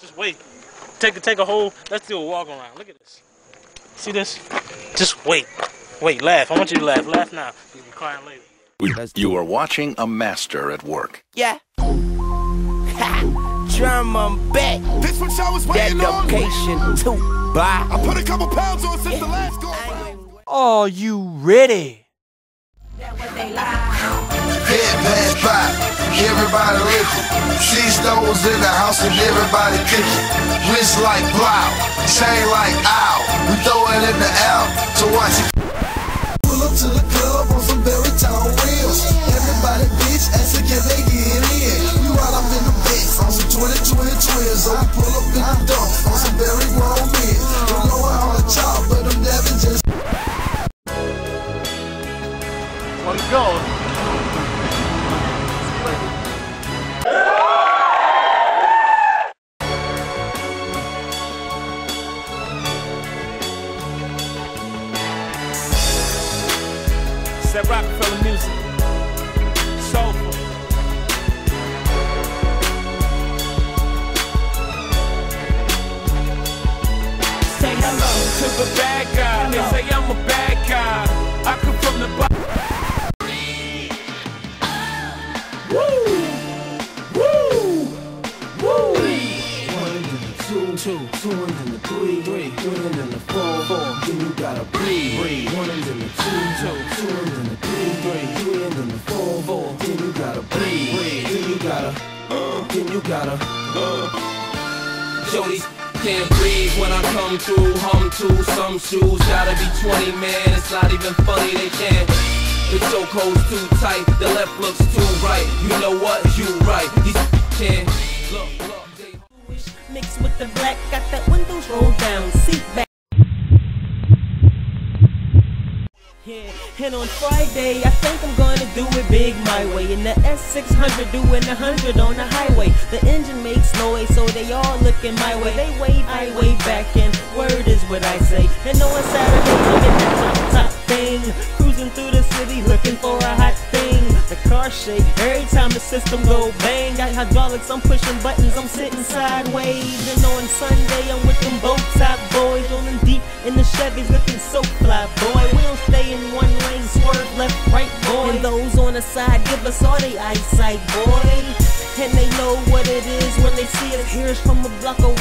Just wait. Take a take a whole. Let's do a walk around. Look at this. See this? Just wait. Wait. Laugh. I want you to laugh. Laugh now. You'll be crying later. You are watching a master at work. Yeah. Ha! Drum, I'm back. This what y'all was waiting on. Dedication to buy. I put a couple pounds on since the last go. Are you ready? Head pass by, everybody looking. See stones in the house and everybody cooking. Wrist like plow, chain like owl. We throw it in the air to watch it. Pull up to the club on some very tall wheels. Everybody bitch asking can they get in. We ride up in the bits on some 2020 twins. So we pull up in the dump on some very grown men. Don't know how to chop, but I'm never just. Want to go? It's that Rockefeller music. Soulful. Say hello to the bad guy. They say I'm a bad guy. Two, two, and then the three, three, three and then the four, four. Then you gotta breathe, breathe. One and then the two, two, two and then the three, three, three and then the four, four. Then you gotta breathe, breathe. Then you gotta, uh, then you gotta, uh. Shorties can't breathe when I come through. Hum to some shoes, gotta be 20 man. It's not even funny, they can't. The chokehold's too tight, the left looks too right. You know what? The black, got the windows rolled down, seat back. Yeah, and on Friday, I think I'm gonna do it big my way. In the S600, doing 100 on the highway. The engine makes noise, so they all looking my way. They wave, I wave back, and word is what I say. And on Saturday, car shake every time the system go bang. Got hydraulics, I'm pushing buttons, I'm sitting sideways. And on Sunday, I'm with them both top boys, rolling deep in the Chevys, looking so fly, boy. We don't stay in one lane, swerve left, right, boy. And those on the side give us all they eyesight, boy. And they know what it is when they see us. Here's from a block away,